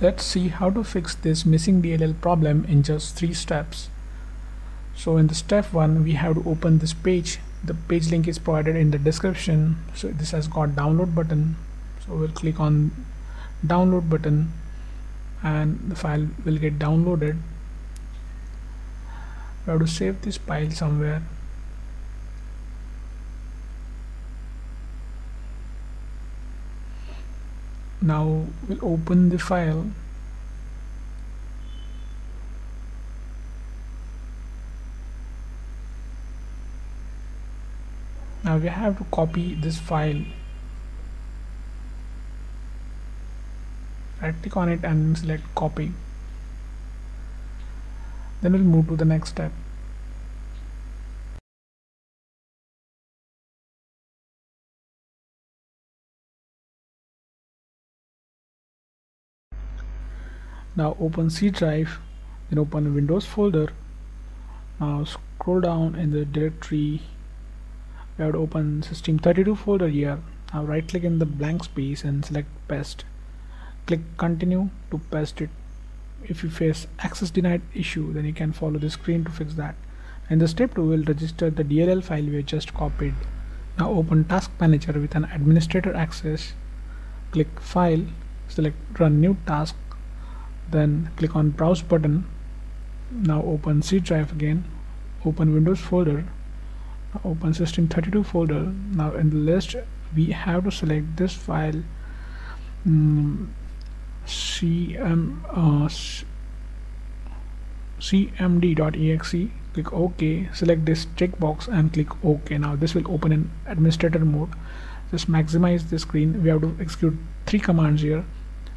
let's see how to fix this missing DLL problem in just three steps. So in the step one we have to open this page. The page link is provided in the description. So this has got download button. So we'll click on download button and the file will get downloaded. We have to save this file somewhere now we'll open the file. Now we have to copy this file. Right click on it and select copy. Then we'll move to the next step now open C drive then open Windows folder. Now scroll down in the directory. Have to open system32 folder here. Now right click in the blank space and select paste. Click continue to paste it. If you face access denied issue then you can follow the screen to fix that. And the step 2 will register the DLL file we just copied. Now open task manager with an administrator access. Click file. Select run new task then click on browse button. Now open C drive again. Open Windows folder. Open system32 folder. Now in the list we have to select this file. Um, cm uh, cmd.exe click ok. Select this checkbox and click ok. Now this will open in administrator mode. Just maximize the screen. We have to execute three commands here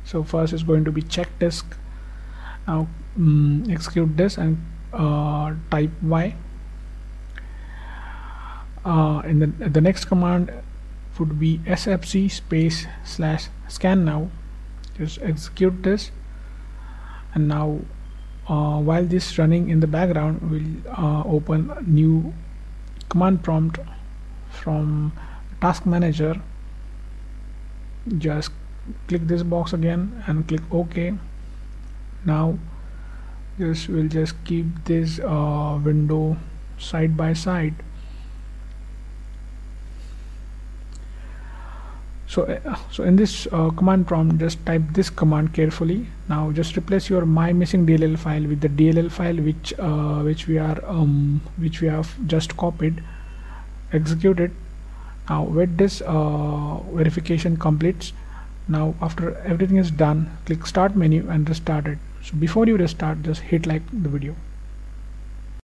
so first is going to be check disk. Now um, execute this and uh, type y. Uh, in the the next command would be sfc space slash scan now. Just execute this. And now uh, while this running in the background we'll uh, open new command prompt from task manager. Just click this box again and click ok. Now just we'll just keep this uh, window side by side. So uh, so in this uh, command prompt just type this command carefully. Now just replace your my missing DLL file with the DLL file which uh, which we are um, which we have just copied execute it. Now wait this uh, verification completes now after everything is done click start menu and restart it. So before you restart just hit like the video